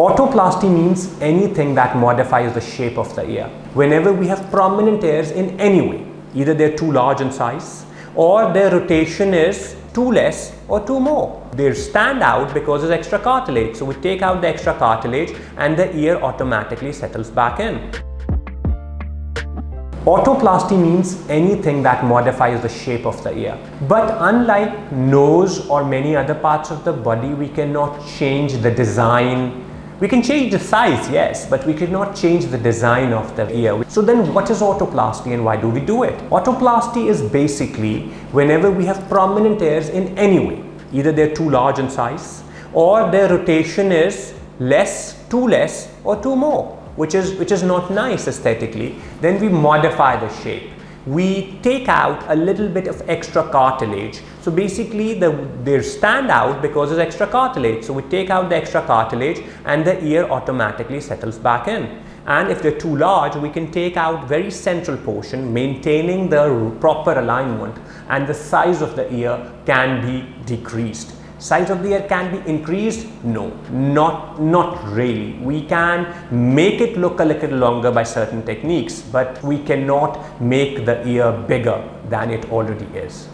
Otoplasty means anything that modifies the shape of the ear. Whenever we have prominent ears in any way, either they're too large in size or their rotation is too less or too more. They stand out because there's extra cartilage. So we take out the extra cartilage and the ear automatically settles back in. Otoplasty means anything that modifies the shape of the ear. But unlike nose or many other parts of the body, we cannot change the design. We can change the size, yes, but we cannot change the design of the ear. So then what is otoplasty and why do we do it? Otoplasty is basically whenever we have prominent ears in any way, either they're too large in size or their rotation is less, too less or too more which is, which is not nice aesthetically, then we modify the shape. We take out a little bit of extra cartilage. So basically the, they stand out because there's extra cartilage. So we take out the extra cartilage and the ear automatically settles back in. And if they're too large, we can take out very central portion, maintaining the proper alignment and the size of the ear can be decreased. Size of the ear can be increased? No, not, not really. We can make it look a little longer by certain techniques, but we cannot make the ear bigger than it already is.